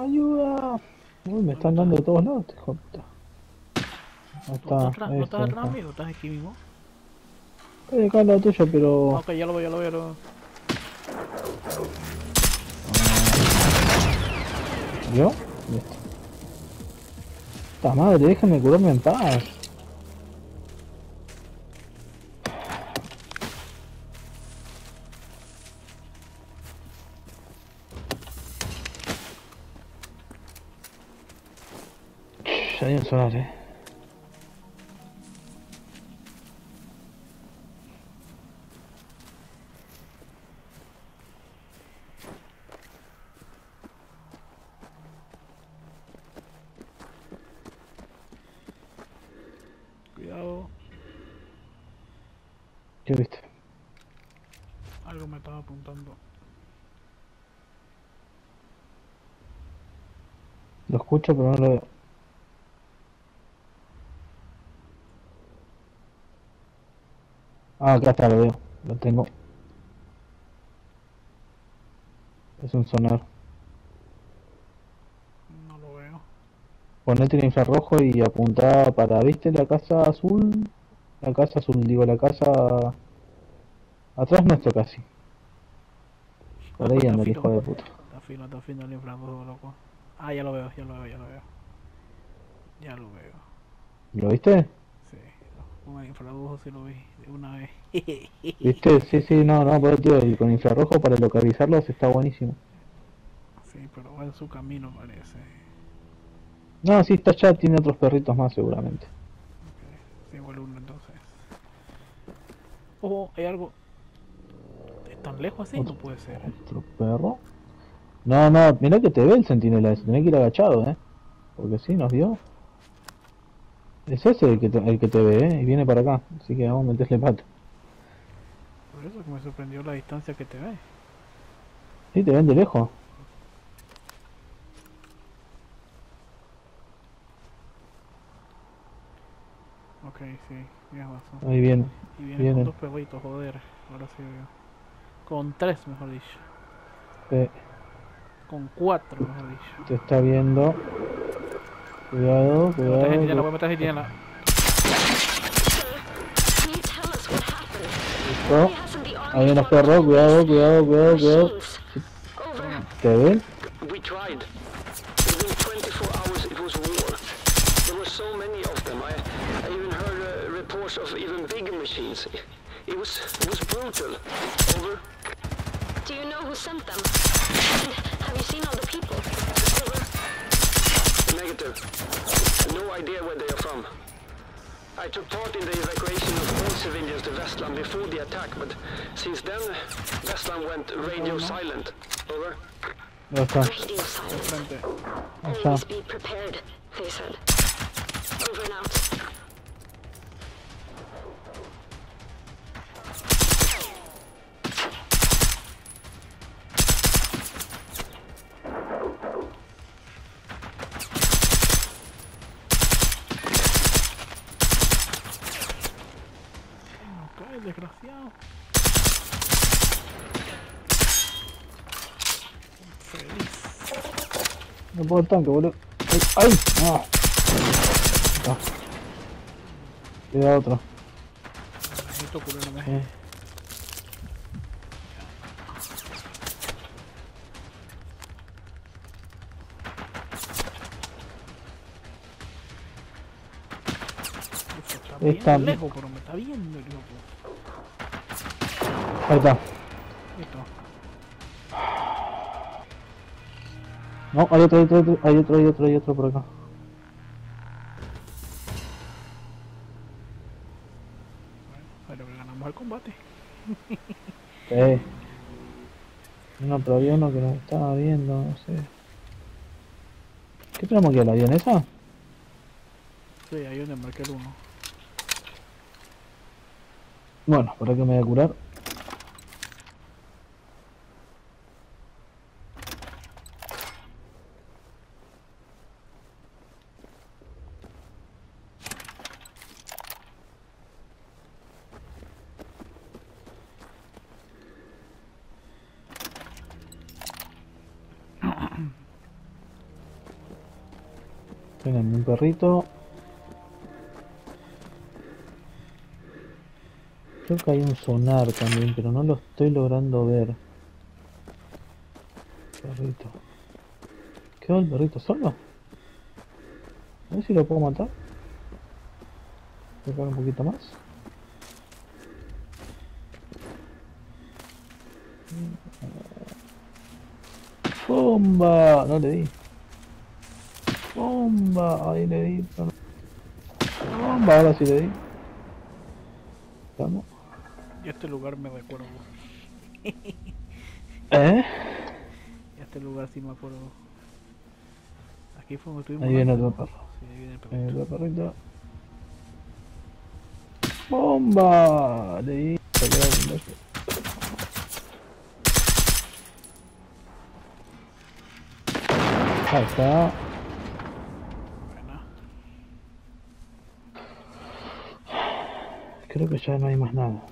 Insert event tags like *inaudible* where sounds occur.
¡Ayuda! Uy, me están dando de todos lados, este ¿No está, estás atrás, ¿no ese, estás ahí atrás mío? ¿Estás aquí mismo? Estoy acá al lado tuyo, pero... Ok, ya lo veo, ya lo veo. lo. ¿Yo? Listo. Esta madre, déjame curarme en paz. Ya hay un solar, eh. Cuidado. ¿Qué viste? Algo me estaba apuntando. Lo escucho, pero no lo veo. Ah, acá está, lo veo. Lo tengo. Es un sonar. No lo veo. Ponete el infrarrojo y apuntá para, ¿viste la casa azul? La casa azul, digo, la casa... Atrás nuestro casi. Por ahí anda el hijo de puta. Está fino, está fino el infrarrojo, loco. Ah, ya lo veo, ya lo veo, ya lo veo. Ya lo veo. ¿Lo viste? Con el infrarrojo sí lo vi de una vez. *laughs* ¿Viste? Sí, sí, no, no, pero tío, y con infrarrojo para localizarlos está buenísimo. Sí, pero va en su camino parece. No, sí, está ya, tiene otros perritos más seguramente. Ok, sí, igual uno entonces. Ojo, hay algo. ¿Es tan lejos así? No puede ser. ¿Otro perro? No, no, mirá que te ve el centinela ese, tenés que ir agachado, eh. Porque sí, nos vio. Es ese el que te, el que te ve, eh, y viene para acá, así que vamos a meterle pato. Por eso que me sorprendió la distancia que te ve. Sí, te ven de lejos. Ok, sí, tienes razón. Ahí viene. Y viene con dos perritos, joder. Ahora sí veo. Con tres, mejor dicho. Eh, Con cuatro, mejor dicho. te está viendo. Cuidado, cuidado. Meter gente, no voy a meter gente, no. Hay unos perros, cuidado, cuidado, cuidado, cuidado. ¿Te ven? of even bigger machines. It was it was brutal. Over. Do you know who sent them? And have you seen all the people? From. I took part in the evacuation of all civilians to Westland before the attack, but since then, Westland went radio silent. Over. Ya está. Radio silence. Frente. Allá. Always be prepared, they said. Over and out. No cae, desgraciado. Feliz. No puedo el tanque, boludo. ¡Ay! ¡Ay! Está. Cuidado otro. Necesito. Eh. Uf, Está Está bien lejos, pero me está viendo el hijo. Ahí está. Listo. No, hay otro, hay otro, hay otro, hay otro, hay otro, por acá. Pero que ganamos el combate. *laughs* Eh. No, pero había uno que nos estaba viendo, no sé. ¿Qué tenemos aquí la vienesa? Sí, ahí donde marqué el 1. Bueno, por aquí me voy a curar. Tienen un perrito. Creo que hay un sonar también, pero no lo estoy logrando ver. Perrito. ¿Quedó el perrito solo? A ver si lo puedo matar. Voy a un poquito más. ¡Bomba! No le di. ¡Bomba! Ahí le di. ¡Bomba! Ahora sí le di. Vamos. Este lugar me recuerdo. ¿Eh? Este lugar sí me acuerdo. Aquí fue donde estuvimos. Ahí viene otro perro. Sí, ahí viene el Ahí perrito. viene otro perrito. ¡Bomba! Dos. Ahí está. Creo que ya no hay más nada.